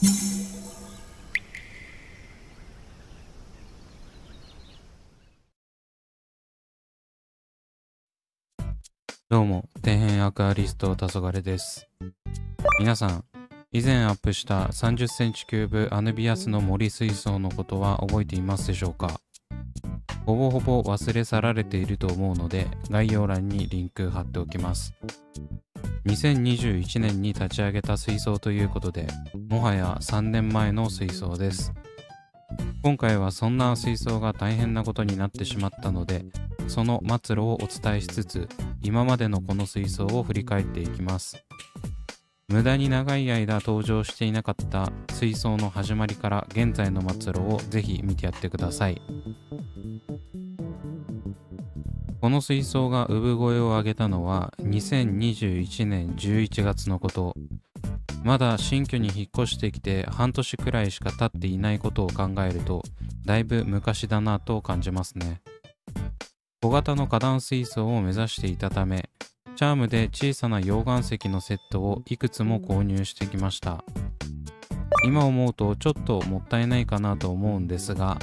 どうも、底辺アクアリスト黄昏です。皆さん、以前アップした30センチキューブアヌビアスの森水槽のことは覚えていますでしょうか？ほぼほぼ忘れ去られていると思うので概要欄にリンク貼っておきます。2021年に立ち上げた水槽ということで、もはや3年前の水槽です。今回はそんな水槽が大変なことになってしまったので、その末路をお伝えしつつ、今までのこの水槽を振り返っていきます。無駄に長い間登場していなかった水槽の始まりから現在の末路をぜひ見てやってください。この水槽が産声を上げたのは2021年11月のこと。まだ新居に引っ越してきて半年くらいしか経っていないことを考えるとだいぶ昔だなと感じますね。小型の花壇水槽を目指していたため、チャームで小さな溶岩石のセットをいくつも購入してきました。今思うとちょっともったいないかなと思うんですが、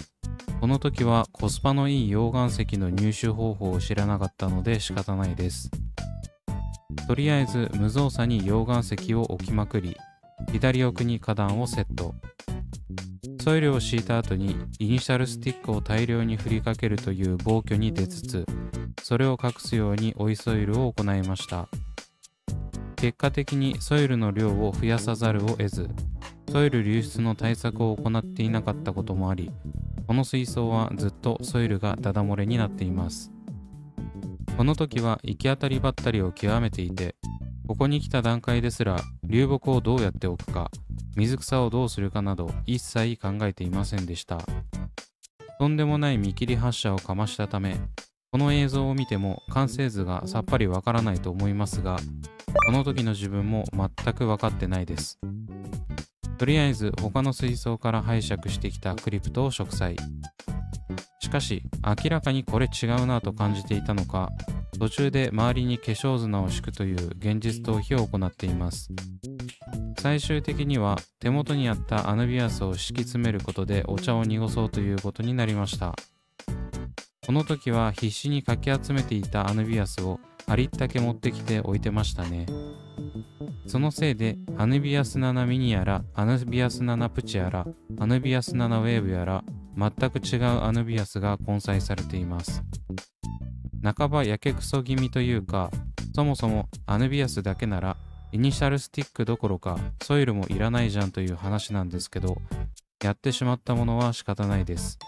この時はコスパのいい溶岩石の入手方法を知らなかったので仕方ないです。とりあえず無造作に溶岩石を置きまくり、左奥に花壇をセット。ソイルを敷いた後にイニシャルスティックを大量に振りかけるという暴挙に出つつそれを隠すように追いソイルを行いました結果的にソイルの量を増やさざるを得ずソイル流出の対策を行っていなかったこともありこの水槽はずっとソイルがダダ漏れになっています。この時は行き当たりばったりを極めていてここに来た段階ですら流木をどうやっておくか水草をどうするかなど一切考えていませんでした。とんでもない見切り発車をかましたためこの映像を見ても完成図がさっぱりわからないと思いますがこの時の自分も全く分かってないです。とりあえず他の水槽から拝借してきたクリプトを植栽。しかし明らかにこれ違うなと感じていたのか途中で周りに化粧砂を敷くという現実逃避を行っています。最終的には手元にあったアヌビアスを敷き詰めることでお茶を濁そうということになりました。この時は必死にかき集めていたアヌビアスをありったけ持ってきて置いてましたねそのせいでアヌビアスナナミニやらアヌビアスナナプチやらアヌビアスナナウェーブやら全く違うアヌビアスが混載されています半ばやけくそ気味というかそもそもアヌビアスだけならイニシャルスティックどころかソイルもいらないじゃんという話なんですけど、やってしまったものは仕方ないです。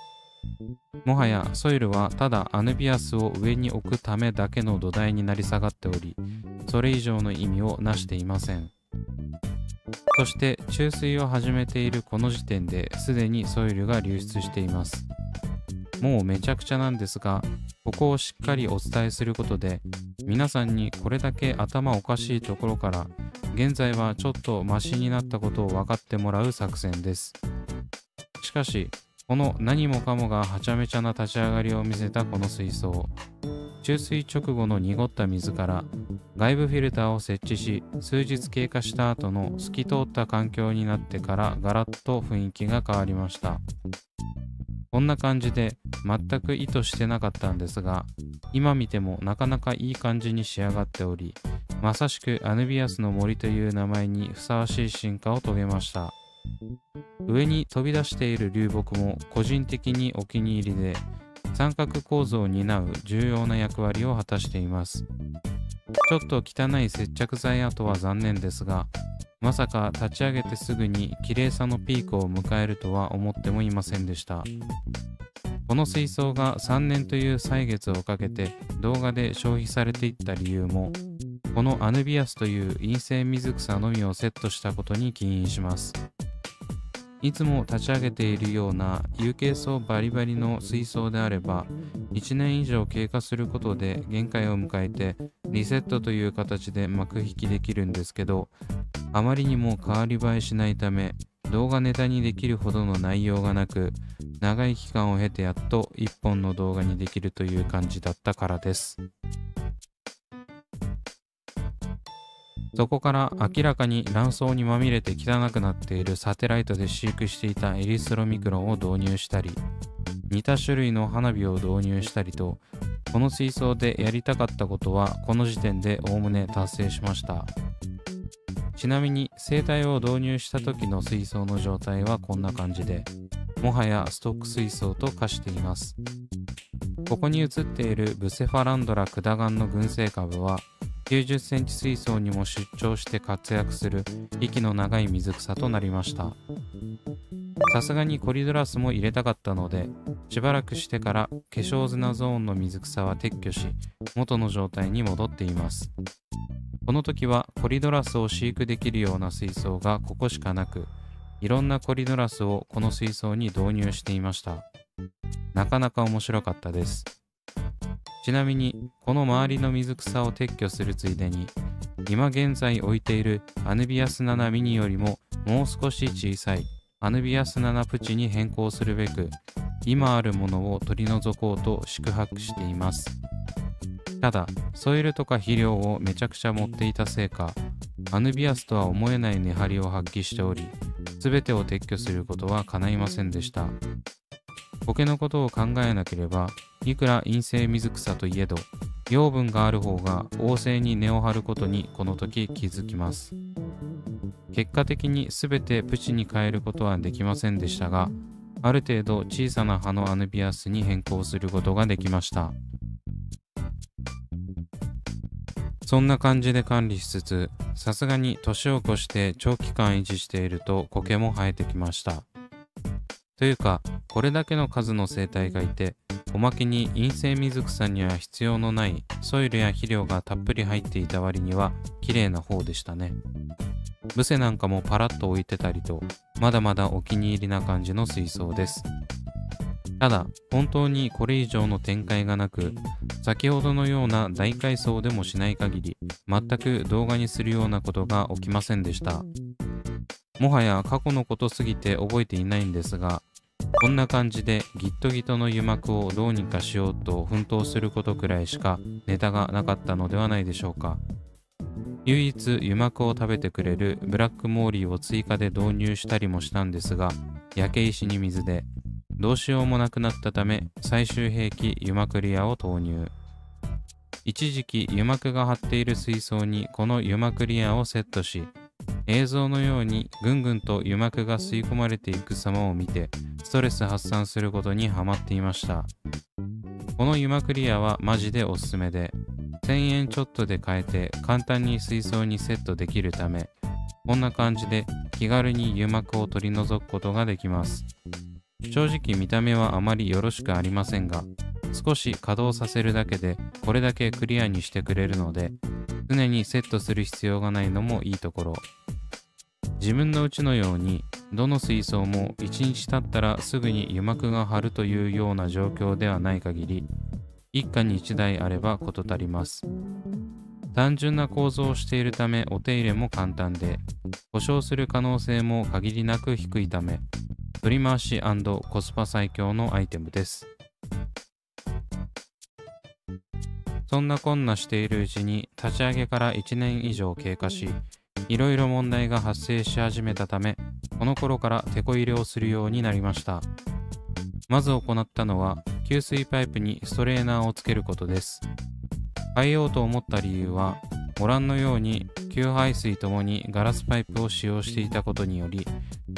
もはやソイルはただアヌビアスを上に置くためだけの土台になり下がっており、それ以上の意味をなしていません。そして注水を始めているこの時点ですでにソイルが流出しています。もうめちゃくちゃなんですが、ここをしっかりお伝えすることで、皆さんにこれだけ頭おかしいところから、現在はちょっとマシになったことを分かってもらう作戦です。しかし、この何もかもがはちゃめちゃな立ち上がりを見せたこの水槽。注水直後の濁った水から外部フィルターを設置し数日経過した後の透き通った環境になってからガラッと雰囲気が変わりましたこんな感じで全く意図してなかったんですが今見てもなかなかいい感じに仕上がっておりまさしくアヌビアスの森という名前にふさわしい進化を遂げました上に飛び出している流木も個人的にお気に入りで三角構造を担う重要な役割を果たしていますちょっと汚い接着剤跡は残念ですがまさか立ち上げてすぐに綺麗さのピークを迎えるとは思ってもいませんでした。この水槽が3年という歳月をかけて動画で消費されていった理由も、このアヌビアスという陰性水草のみをセットしたことに起因します。いつも立ち上げているような有形層バリバリの水槽であれば1年以上経過することで限界を迎えてリセットという形で幕引きできるんですけどあまりにも変わり映えしないため動画ネタにできるほどの内容がなく長い期間を経てやっと1本の動画にできるという感じだったからです。そこから明らかに卵巣にまみれて汚くなっているサテライトで飼育していたエリスロミクロンを導入したり似た種類の花火を導入したりとこの水槽でやりたかったことはこの時点でおおむね達成しました。ちなみに生態を導入した時の水槽の状態はこんな感じでもはやストック水槽と化しています。ここに映っているブセファランドラクダガンの群生株は90センチ水槽にも出張して活躍する息の長い水草となりました。さすがにコリドラスも入れたかったのでしばらくしてから化粧砂ゾーンの水草は撤去し元の状態に戻っています。この時はコリドラスを飼育できるような水槽がここしかなくいろんなコリドラスをこの水槽に導入していました。なかなか面白かったです。ちなみにこの周りの水草を撤去するついでに今現在置いているアヌビアスナナミニよりももう少し小さいアヌビアスナナプチに変更するべく今あるものを取り除こうと宿泊しています。ただソイルとか肥料をめちゃくちゃ持っていたせいかアヌビアスとは思えない根張りを発揮しており全てを撤去することは叶いませんでした。苔のことを考えなければいくら陰性水草といえど養分がある方が旺盛に根を張ることにこの時気づきます。結果的に全てプチに変えることはできませんでしたがある程度小さな葉のアヌビアスに変更することができました。そんな感じで管理しつつさすがに年を越して長期間維持していると苔も生えてきました。というかこれだけの数の生態がいておまけに陰性水草には必要のないソイルや肥料がたっぷり入っていた割には綺麗な方でしたね。ブセなんかもパラッと置いてたりとまだまだお気に入りな感じの水槽です。ただ本当にこれ以上の展開がなく先ほどのような大改装でもしない限り全く動画にするようなことが起きませんでした。もはや過去のことすぎて覚えていないんですがこんな感じでギットギトの油膜をどうにかしようと奮闘することくらいしかネタがなかったのではないでしょうか。唯一油膜を食べてくれるブラックモーリーを追加で導入したりもしたんですが焼け石に水でどうしようもなくなったため最終兵器油膜リアを投入。一時期油膜が張っている水槽にこの油膜リアをセットし映像のようにぐんぐんと油膜が吸い込まれていく様を見てストレス発散することにハマっていました。この油膜リアはマジでおすすめで1000円ちょっとで買えて簡単に水槽にセットできるためこんな感じで気軽に油膜を取り除くことができます。正直見た目はあまりよろしくありませんが少し稼働させるだけでこれだけクリアにしてくれるので常にセットする必要がないのもいいところ。自分のうちのようにどの水槽も1日経ったらすぐに油膜が張るというような状況ではない限り一家に1台あれば事足ります。単純な構造をしているためお手入れも簡単で故障する可能性も限りなく低いため取り回しコスパ最強のアイテムです。そんなこんなしているうちに立ち上げから1年以上経過しいろいろ問題が発生し始めたためこの頃からテこ入れをするようになりました。まず行ったのは給水パイプにストレーナーをつけることです。変えようと思った理由はご覧のように給排水ともにガラスパイプを使用していたことにより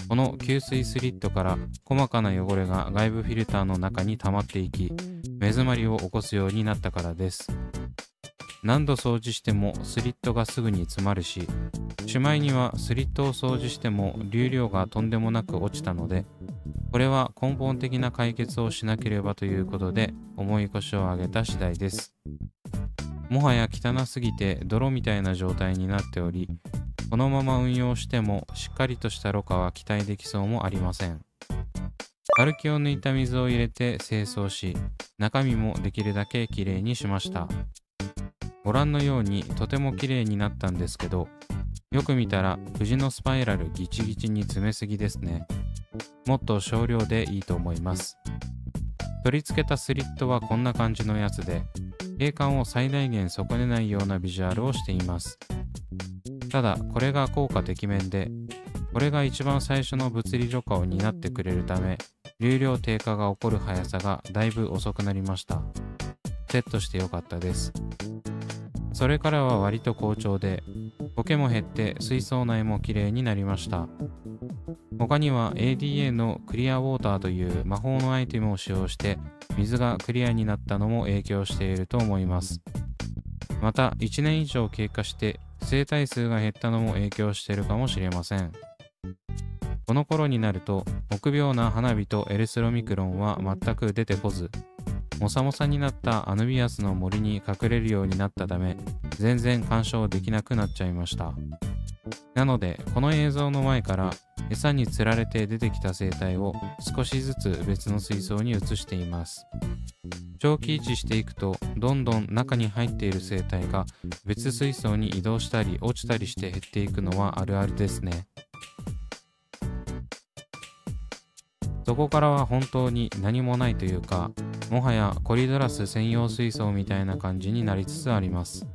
この給水スリットから細かな汚れが外部フィルターの中に溜まっていき目詰まりを起こすようになったからです。何度掃除してもスリットがすぐに詰まるししまいにはスリットを掃除しても流量がとんでもなく落ちたのでこれは根本的な解決をしなければということで重い腰を上げた次第です。もはや汚すぎて泥みたいな状態になっておりこのまま運用してもしっかりとしたろ過は期待できそうもありません。歩きを抜いた水を入れて清掃し中身もできるだけきれいにしました。ご覧のようにとても綺麗になったんですけどよく見たら藤のスパイラルギチギチに詰めすぎですね。もっと少量でいいと思います。取り付けたスリットはこんな感じのやつで景観を最大限損ねないようなビジュアルをしています。ただこれが効果てきめんでこれが一番最初の物理除化を担ってくれるため流量低下が起こる速さがだいぶ遅くなりました。セットしてよかったです。それからは割と好調で苔も減って水槽内も綺麗になりました。他には ADA のクリアウォーターという魔法のアイテムを使用して水がクリアになったのも影響していると思います。また1年以上経過して生体数が減ったのも影響しているかもしれません。この頃になると臆病な花火とエルスロミクロンは全く出てこずもさもさになったアヌビアスの森に隠れるようになったため全然干渉できなくなっちゃいました。なのでこの映像の前から餌につられて出てきた生態を少しずつ別の水槽に移しています。長期維持していくとどんどん中に入っている生態が別水槽に移動したり落ちたりして減っていくのはあるあるですね。そこからは本当に何もないというか、もはやコリドラス専用水槽みたいな感じになりつつあります。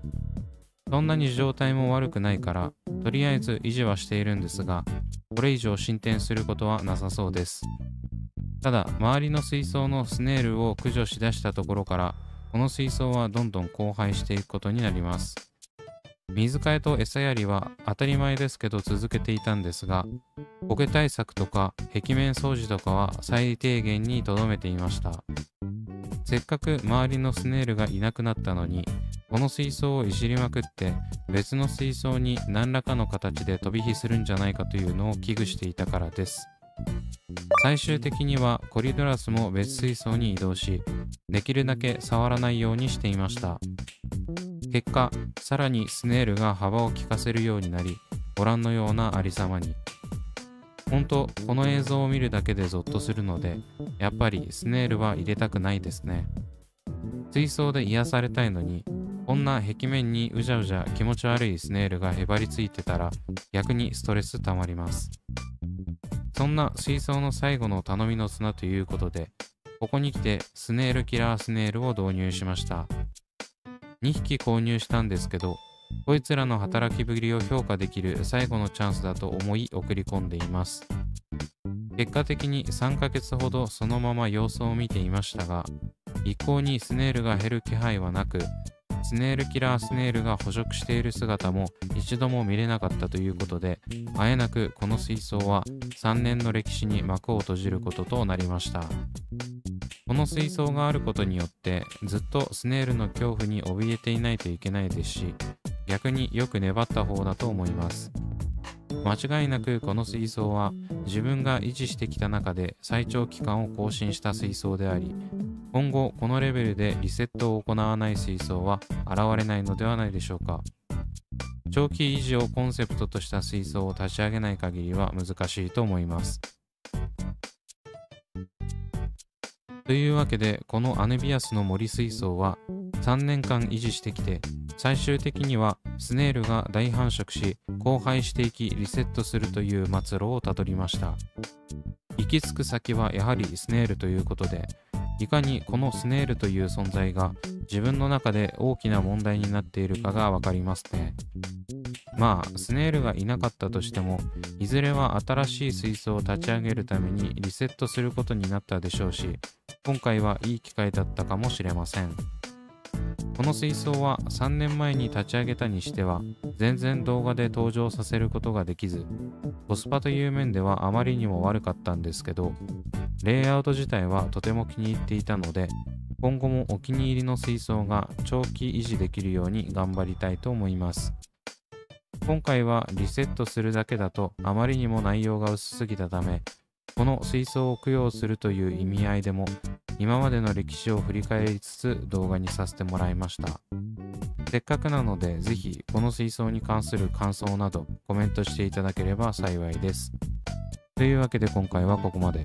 そんなに状態も悪くないから、とりあえず維持はしているんですが、これ以上進展することはなさそうです。ただ、周りの水槽のスネールを駆除しだしたところから、この水槽はどんどん荒廃していくことになります。水替えと餌やりは当たり前ですけど続けていたんですが、苔対策とか壁面掃除とかは最低限にとどめていました。せっかく周りのスネールがいなくなったのに、この水槽をいじりまくって別の水槽に何らかの形で飛び火するんじゃないかというのを危惧していたからです。最終的にはコリドラスも別水槽に移動し、できるだけ触らないようにしていました。結果、さらにスネールが幅を利かせるようになり、ご覧のようなありさまに。本当、この映像を見るだけでゾッとするので、やっぱりスネールは入れたくないですね。水槽で癒されたいのに、こんな壁面にうじゃうじゃ気持ち悪いスネールがへばりついてたら逆にストレス溜まります。そんな水槽の最後の頼みの綱ということで、ここに来てスネールキラースネールを導入しました。2匹購入したんですけど、こいつらの働きぶりを評価できる最後のチャンスだと思い送り込んでいます。結果的に3ヶ月ほどそのまま様子を見ていましたが、一向にスネールが減る気配はなく、スネールキラースネールが捕食している姿も一度も見れなかったということで、あえなくこの水槽は3年の歴史に幕を閉じることとなりました。この水槽があることによってずっとスネールの恐怖に怯えていないといけないですし逆によく粘った方だと思います。間違いなくこの水槽は自分が維持してきた中で最長期間を更新した水槽であり今後このレベルでリセットを行わない水槽は現れないのではないでしょうか。長期維持をコンセプトとした水槽を立ち上げない限りは難しいと思います。というわけでこのアネビアスの森水槽は3年間維持してきて最終的にはスネールが大繁殖し荒廃していきリセットするという末路をたどりました。行き着く先はやはりスネールということでいかにこのスネールという存在が自分の中で大きな問題になっているかがわかりますね。まあスネールがいなかったとしてもいずれは新しい水槽を立ち上げるためにリセットすることになったでしょうし今回はいい機会だったかもしれません。この水槽は3年前に立ち上げたにしては全然動画で登場させることができずコスパという面ではあまりにも悪かったんですけどレイアウト自体はとても気に入っていたので今後もお気に入りの水槽が長期維持できるように頑張りたいと思います。今回はリセットするだけだとあまりにも内容が薄すぎたためこの水槽を供養するという意味合いでも今までの歴史を振り返りつつ動画にさせてもらいましたせっかくなのでぜひこの水槽に関する感想などコメントしていただければ幸いですというわけで今回はここまで。